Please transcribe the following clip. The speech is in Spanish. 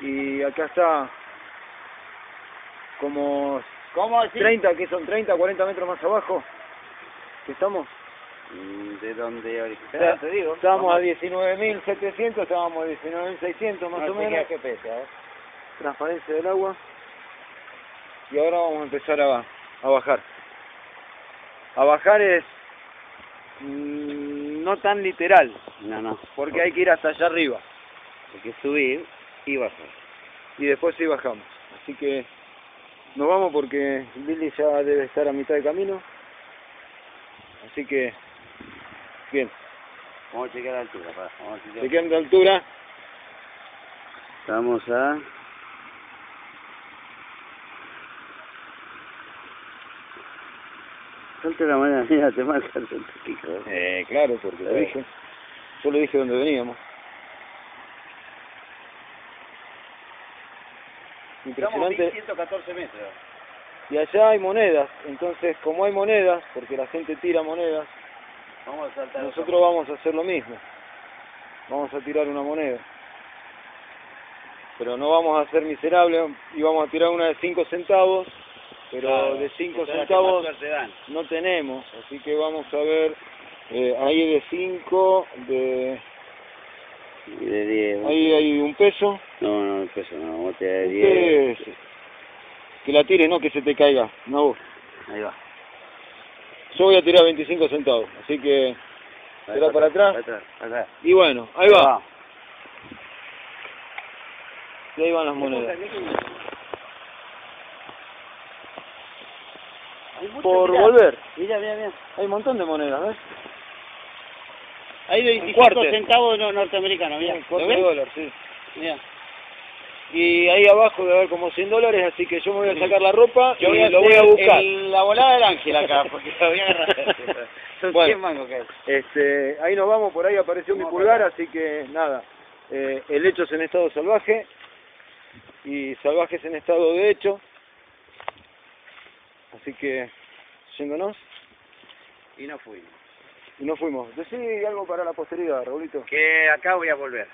Y acá está como ¿Cómo así? 30, que son 30, 40 metros más abajo. que estamos? Mm, ¿De dónde? Está- te digo. Estábamos a 19.700, estábamos a 19.600 más o menos. pesa, ¿eh? Transparencia del agua. Y ahora vamos a empezar a, a bajar. A bajar es mm, no tan literal, No, no. porque hay que ir hasta allá arriba. Hay que subir y bajar. y después sí bajamos. Así que nos vamos porque Billy ya debe estar a mitad de camino. Así que, bien, Vamos a chequear la altura. Vamos a chequear. chequean de altura. Estamos a... Salte la mañana, mira, te marca el. Eh, claro, porque lo dije. Yo le dije dónde veníamos. Impresionante. 114 metros. Y allá hay monedas. Entonces, como hay monedas, porque la gente tira monedas, Vamos a saltar. nosotros vamos a hacer lo mismo. Vamos a tirar una moneda. Pero no vamos a ser miserables y vamos a tirar una de 5 centavos, pero de 5 centavos no tenemos, así que vamos a ver, eh, ahí de 5, de, Y de 10. ahí hay un peso, No, no, el peso no, a tirar de 10. Usted, que la tires, no que se te caiga, no vos. Ahí va. Yo voy a tirar 25 centavos, así que, ¿será para atrás? Para atrás, para atrás. Y bueno, ahí va, y ahí van las monedas. Por volver, Mira, mira, mira. hay un montón de monedas, ¿ves? Hay Un 25 cuarto. centavos no, norteamericanos, mira. Un ¿Lo cuarto de ves? dólar, sí. Mira. Y ahí abajo debe haber como 100 dólares, así que yo me voy a sacar la ropa Yo y lo voy a buscar. el- la volada del ángel acá, porque lo voy a agarrar. Son Bueno. 100 mangos que hay. Este, ahí nos vamos, por ahí apareció mi pulgar, así que nada, eh, el hecho es en estado salvaje y salvaje es en estado de hecho, así que yéndonos Y no fuimos. Y no fuimos. Decí algo para la posteridad, Raulito. Que acá voy a volver.